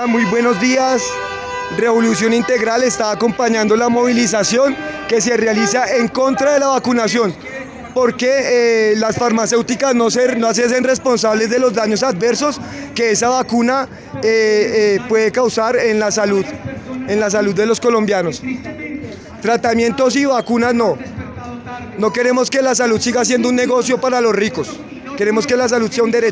Hola, muy buenos días. Revolución Integral está acompañando la movilización que se realiza en contra de la vacunación porque eh, las farmacéuticas no se, no se hacen responsables de los daños adversos que esa vacuna eh, eh, puede causar en la salud, en la salud de los colombianos. Tratamientos y vacunas no. No queremos que la salud siga siendo un negocio para los ricos. Queremos que la salud sea un derecho.